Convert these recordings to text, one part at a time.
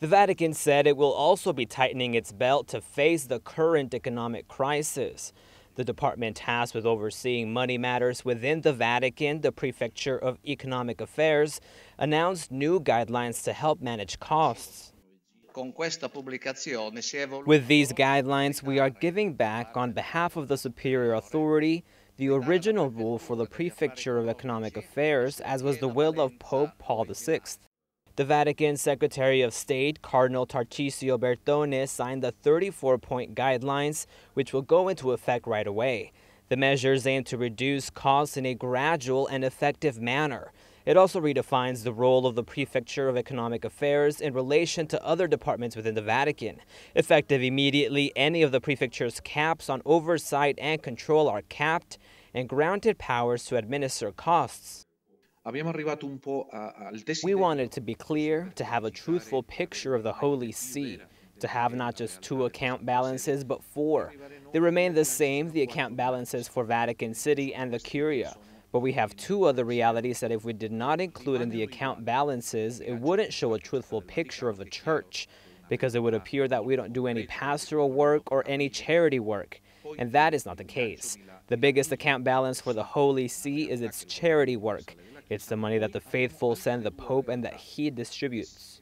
The Vatican said it will also be tightening its belt to face the current economic crisis. The department tasked with overseeing money matters within the Vatican, the Prefecture of Economic Affairs, announced new guidelines to help manage costs. With these guidelines, we are giving back on behalf of the superior authority the original rule for the Prefecture of Economic Affairs, as was the will of Pope Paul VI. The Vatican Secretary of State, Cardinal Tarcisio Bertone, signed the 34 point guidelines, which will go into effect right away. The measures aim to reduce costs in a gradual and effective manner. It also redefines the role of the Prefecture of Economic Affairs in relation to other departments within the Vatican. Effective immediately, any of the prefecture's caps on oversight and control are capped and granted powers to administer costs. We wanted to be clear, to have a truthful picture of the Holy See, to have not just two account balances, but four. They remain the same, the account balances for Vatican City and the Curia. But we have two other realities that if we did not include in the account balances, it wouldn't show a truthful picture of the church, because it would appear that we don't do any pastoral work or any charity work. And that is not the case. The biggest account balance for the Holy See is its charity work. It's the money that the faithful send the Pope and that he distributes.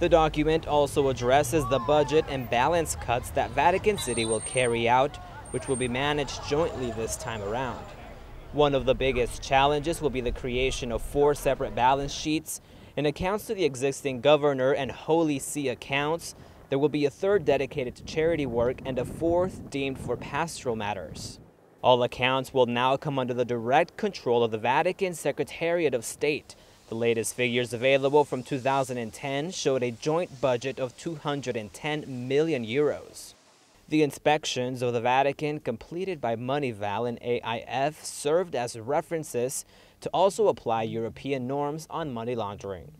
The document also addresses the budget and balance cuts that Vatican City will carry out, which will be managed jointly this time around. One of the biggest challenges will be the creation of four separate balance sheets. In accounts to the existing governor and Holy See accounts, there will be a third dedicated to charity work and a fourth deemed for pastoral matters. All accounts will now come under the direct control of the Vatican Secretariat of State. The latest figures available from 2010 showed a joint budget of 210 million euros. The inspections of the Vatican completed by Moneyval and AIF served as references to also apply European norms on money laundering.